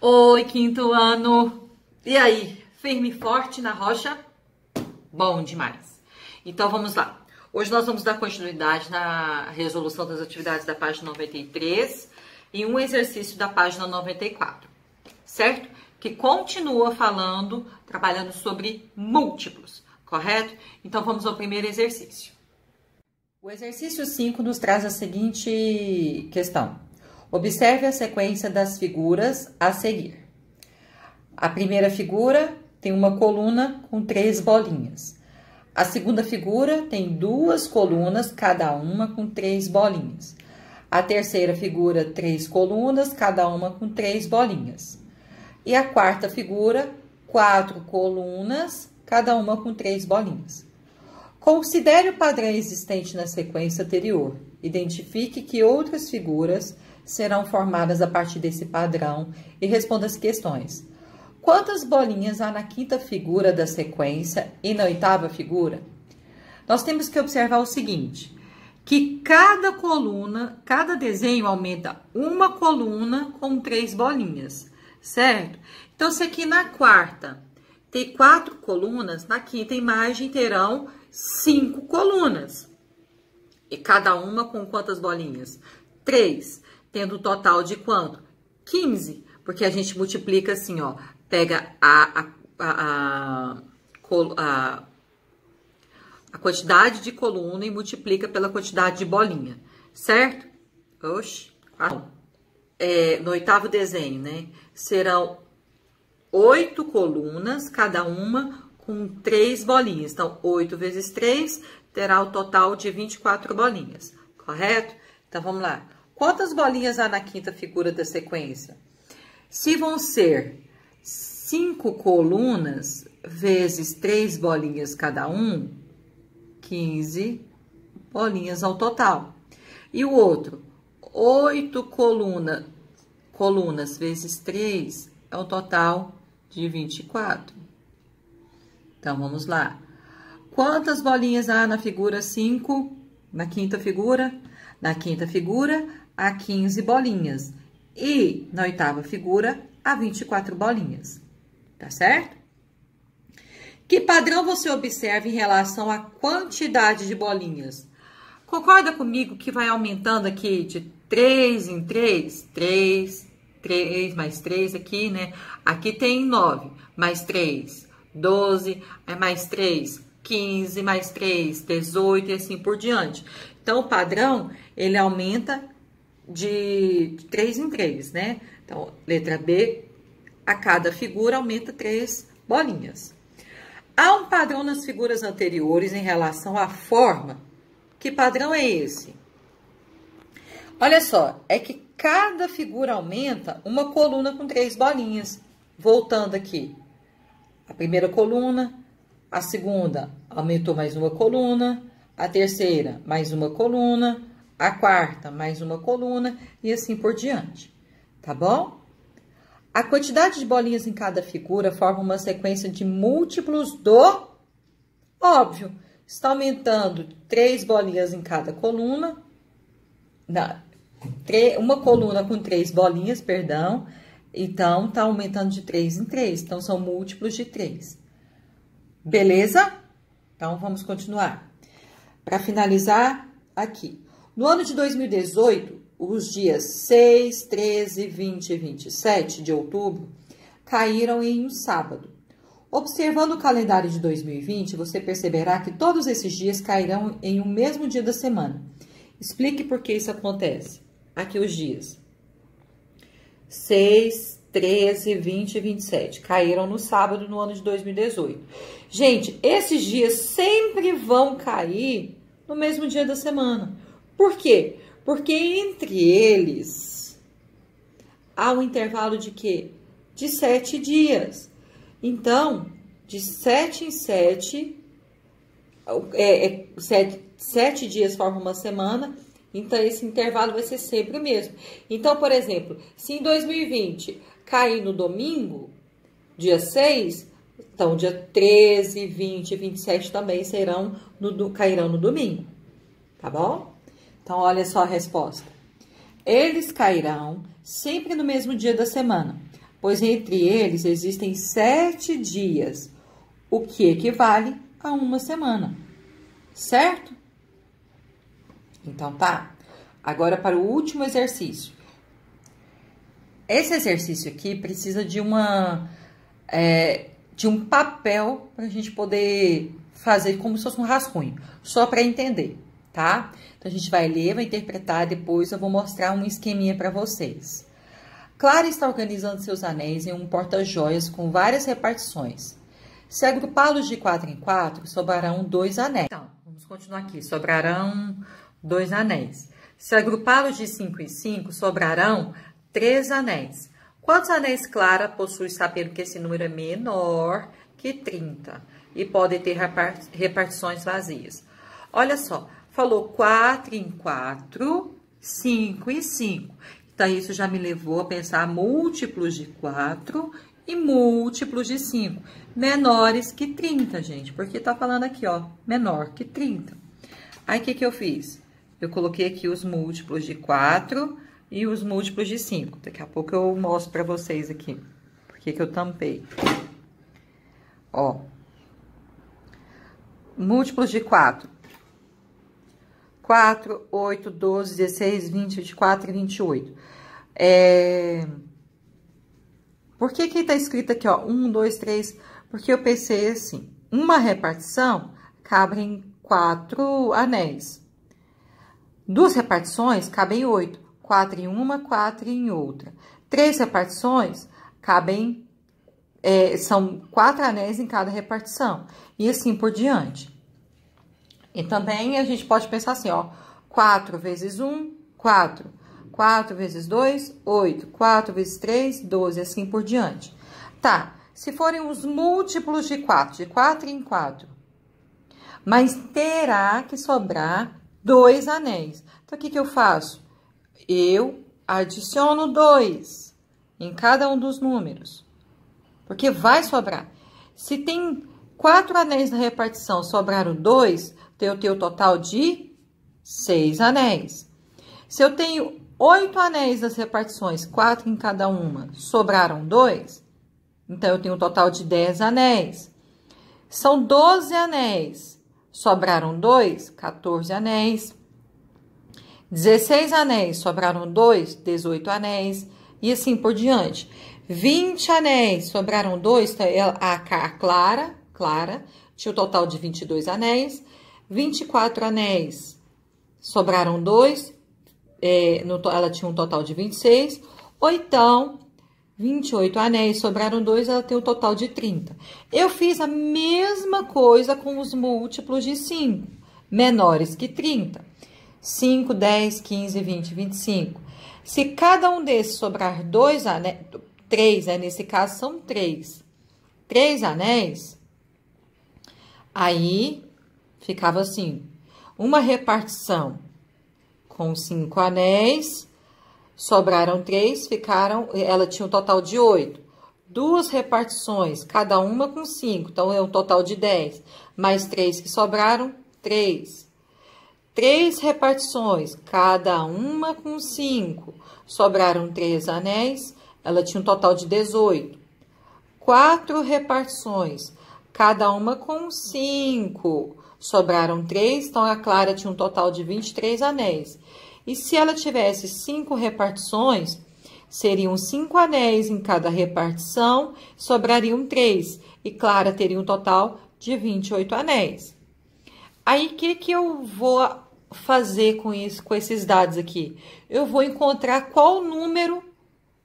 Oi, quinto ano! E aí, firme e forte na rocha? Bom demais! Então vamos lá. Hoje nós vamos dar continuidade na resolução das atividades da página 93 e um exercício da página 94, certo? Que continua falando, trabalhando sobre múltiplos, correto? Então vamos ao primeiro exercício. O exercício 5 nos traz a seguinte questão. Observe a sequência das figuras a seguir. A primeira figura tem uma coluna com três bolinhas. A segunda figura tem duas colunas, cada uma com três bolinhas. A terceira figura, três colunas, cada uma com três bolinhas. E a quarta figura, quatro colunas, cada uma com três bolinhas. Considere o padrão existente na sequência anterior. Identifique que outras figuras serão formadas a partir desse padrão e responda as questões. Quantas bolinhas há na quinta figura da sequência e na oitava figura? Nós temos que observar o seguinte, que cada coluna, cada desenho aumenta uma coluna com três bolinhas, certo? Então, se aqui na quarta tem quatro colunas, na quinta imagem terão cinco colunas. E cada uma com quantas bolinhas? Três tendo um total de quanto? 15, porque a gente multiplica assim, ó, pega a, a, a, a, quantidade de coluna e multiplica pela quantidade de bolinha, certo? Oxi, é, no oitavo desenho, né? Serão oito colunas, cada uma com três bolinhas. Então, oito vezes três terá o total de 24 bolinhas, correto? Então, vamos lá. Quantas bolinhas há na quinta figura da sequência? Se vão ser cinco colunas vezes três bolinhas cada um, 15 bolinhas ao total. E o outro, oito coluna, colunas vezes três é o total de 24. Então, vamos lá. Quantas bolinhas há na figura 5? Na quinta figura? Na quinta figura, a 15 bolinhas. E na oitava figura, a 24 bolinhas. Tá certo? Que padrão você observa em relação à quantidade de bolinhas? Concorda comigo que vai aumentando aqui de 3 em 3? 3, 3, mais 3 aqui, né? Aqui tem 9, mais 3, 12, mais 3, 15, mais 3, 18 e assim por diante. Então, o padrão, ele aumenta de 3 em 3, né? Então, letra B, a cada figura aumenta 3 bolinhas. Há um padrão nas figuras anteriores em relação à forma. Que padrão é esse? Olha só, é que cada figura aumenta uma coluna com três bolinhas. Voltando aqui. A primeira coluna, a segunda aumentou mais uma coluna, a terceira mais uma coluna, a quarta mais uma coluna e assim por diante, tá bom? A quantidade de bolinhas em cada figura forma uma sequência de múltiplos do óbvio. Está aumentando três bolinhas em cada coluna, na, uma coluna com três bolinhas, perdão, então tá aumentando de três em três, então são múltiplos de três. Beleza? Então vamos continuar. Para finalizar, aqui. No ano de 2018, os dias 6, 13, 20 e 27 de outubro caíram em um sábado. Observando o calendário de 2020, você perceberá que todos esses dias cairão em um mesmo dia da semana. Explique por que isso acontece. Aqui os dias. 6, 13, 20 e 27 caíram no sábado no ano de 2018. Gente, esses dias sempre vão cair no mesmo dia da semana. Por quê? Porque entre eles há um intervalo de quê? De sete dias. Então, de sete em sete, é, é, sete, sete dias forma uma semana, então esse intervalo vai ser sempre o mesmo. Então, por exemplo, se em 2020 cair no domingo, dia 6, então dia 13, 20 e 27 também serão no, cairão no domingo. Tá bom? Então, olha só a resposta. Eles cairão sempre no mesmo dia da semana. pois entre eles existem sete dias, o que equivale a uma semana, certo? Então tá. Agora para o último exercício. Esse exercício aqui precisa de uma é, de um papel para a gente poder fazer como se fosse um rascunho, só para entender, tá? Então a gente vai ler, vai interpretar, depois eu vou mostrar um esqueminha para vocês. Clara está organizando seus anéis em um porta-joias com várias repartições. Se agrupá-los de quatro em quatro, sobrarão dois anéis. Então, vamos continuar aqui. Sobrarão dois anéis. Se agrupá-los de cinco em cinco, sobrarão três anéis. Quantos anéis Clara possui, sabendo que esse número é menor que 30 e pode ter repartições vazias? Olha só, falou 4 em 4, 5 em 5. Então, isso já me levou a pensar múltiplos de 4 e múltiplos de 5, menores que 30, gente, porque tá falando aqui, ó, menor que 30. Aí, o que que eu fiz? Eu coloquei aqui os múltiplos de 4 e os múltiplos de 5. Daqui a pouco eu mostro pra vocês aqui, porque que eu tampei. Ó, múltiplos de 4. 4, 8, 12, 16, 20, 24 e 28. É... Por que que tá escrito aqui, ó, 1, 2, 3? Porque eu pensei assim, uma repartição cabe em quatro anéis. Duas repartições cabem oito. Quatro em uma, quatro em outra. Três repartições cabem, é, são quatro anéis em cada repartição. E assim por diante. E também a gente pode pensar assim, ó, 4 vezes 1, 4. 4 vezes 2, 8. 4 vezes 3, 12, assim por diante. Tá, se forem os múltiplos de 4, de 4 em 4, mas terá que sobrar dois anéis. Então, o que, que eu faço? Eu adiciono 2 em cada um dos números, porque vai sobrar. Se tem quatro anéis na repartição, sobraram dois, eu tenho o total de seis anéis. Se eu tenho oito anéis das repartições, quatro em cada uma, sobraram dois, então eu tenho um total de dez anéis. São doze anéis, sobraram dois, 14 anéis. 16 anéis, sobraram dois, 18 anéis, e assim por diante. 20 anéis, sobraram dois, tá, a Clara, Clara, tinha o total de 22 anéis. 24 anéis, sobraram dois, é, no, ela tinha um total de 26, ou então 28 anéis, sobraram dois, ela tem um total de 30. Eu fiz a mesma coisa com os múltiplos de 5, menores que 30. 5, 10, 15, 20, 25. Se cada um desses sobrar dois anéis, três, né? Nesse caso, são três. Três anéis, aí ficava assim: uma repartição com cinco anéis, sobraram três, ficaram. Ela tinha um total de oito. Duas repartições, cada uma com cinco, então é um total de dez. Mais três que sobraram, três. Três repartições, cada uma com cinco, sobraram três anéis, ela tinha um total de 18. Quatro repartições, cada uma com cinco, Sobraram três, então a Clara tinha um total de 23 anéis. E se ela tivesse cinco repartições, seriam cinco anéis em cada repartição, sobrariam três. E Clara teria um total de 28 anéis. Aí, o que, que eu vou fazer com isso, com esses dados aqui? Eu vou encontrar qual número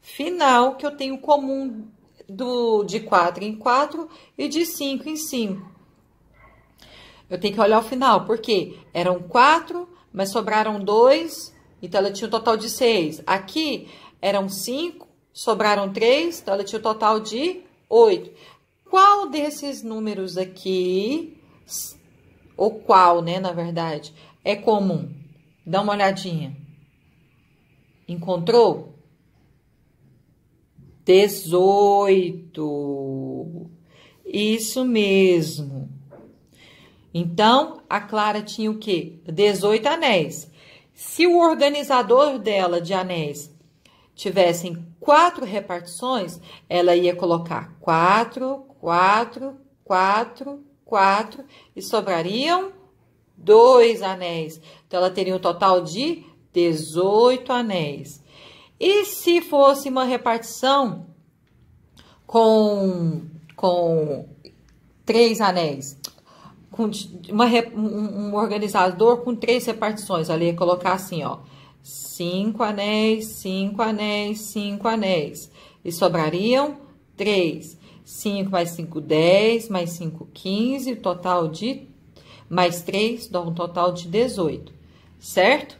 final que eu tenho comum do, de 4 em 4 e de 5 em 5 eu tenho que olhar o final, porque eram quatro, mas sobraram dois, então ela tinha um total de seis. Aqui eram cinco, sobraram três, então ela tinha um total de oito. Qual desses números aqui, ou qual, né, na verdade, é comum? Dá uma olhadinha. Encontrou? Dezoito. Isso mesmo. Então, a Clara tinha o quê? 18 anéis. Se o organizador dela de anéis tivessem quatro repartições, ela ia colocar quatro, quatro, quatro, quatro e sobrariam dois anéis. Então, ela teria um total de 18 anéis. E se fosse uma repartição com, com três anéis, com uma, um, organizador com três repartições, ali ia colocar assim, ó, cinco anéis, cinco anéis, cinco anéis. E sobrariam três. Cinco mais cinco, dez, mais cinco, quinze, total de mais três, dá um total de dezoito, certo?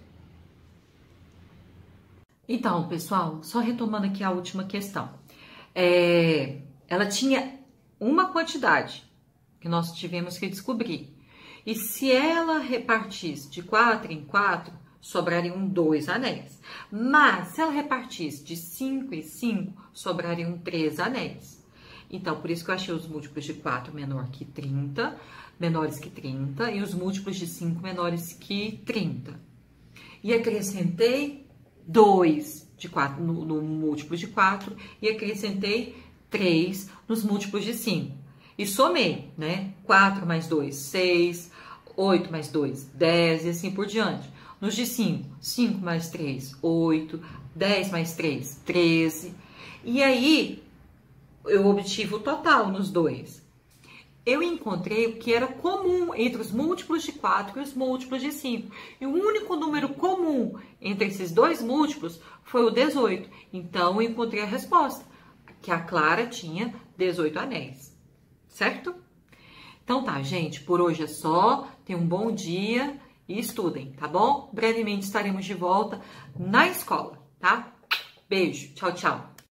Então, pessoal, só retomando aqui a última questão. É, ela tinha uma quantidade que nós tivemos que descobrir. E se ela repartisse de quatro em quatro, sobrariam dois anéis. Mas se ela repartisse de 5 em 5, sobrariam três anéis. Então, por isso que eu achei os múltiplos de 4 menor que 30, menores que 30, e os múltiplos de 5 menores que 30. E acrescentei 2 de 4 no, no múltiplo de 4 e acrescentei 3 nos múltiplos de 5. E somei, né? 4 mais 2, 6, 8 mais 2, 10 e assim por diante. Nos de 5, 5 mais 3, 8, 10 mais 3, 13. E aí, eu obtive o total nos dois. Eu encontrei o que era comum entre os múltiplos de 4 e os múltiplos de 5. E o único número comum entre esses dois múltiplos foi o 18. Então, eu encontrei a resposta, que a Clara tinha 18 anéis. Certo? Então tá, gente, por hoje é só. Tenha um bom dia e estudem, tá bom? Brevemente estaremos de volta na escola, tá? Beijo, tchau, tchau.